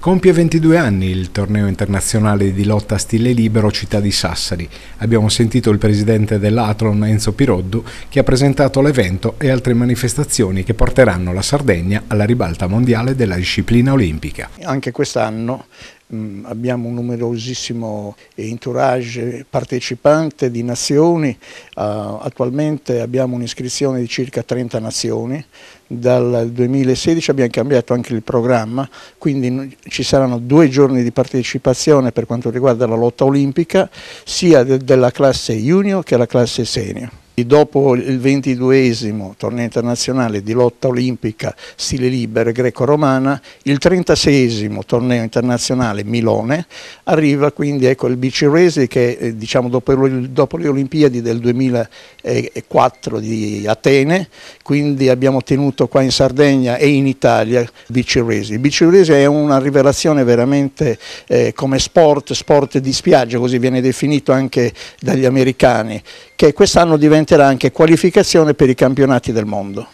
Compie 22 anni il torneo internazionale di lotta a stile libero Città di Sassari. Abbiamo sentito il presidente dell'Athlon Enzo Piroddu che ha presentato l'evento e altre manifestazioni che porteranno la Sardegna alla ribalta mondiale della disciplina olimpica. Anche quest'anno abbiamo un numerosissimo entourage partecipante di nazioni, uh, attualmente abbiamo un'iscrizione di circa 30 nazioni, dal 2016 abbiamo cambiato anche il programma, quindi ci saranno due giorni di partecipazione per quanto riguarda la lotta olimpica, sia de della classe junior che della classe senior. Dopo il ventiduesimo torneo internazionale di lotta olimpica stile libero greco-romana, il trentaseiesimo torneo internazionale Milone, arriva quindi ecco, il Bici Resi che eh, diciamo, dopo, dopo, le Olimpiadi del 2004 di Atene, quindi abbiamo tenuto qua in Sardegna e in Italia il Bici Resi. Il Bici Resi è una rivelazione veramente eh, come sport, sport di spiaggia, così viene definito anche dagli americani, che quest'anno diventerà anche qualificazione per i campionati del mondo.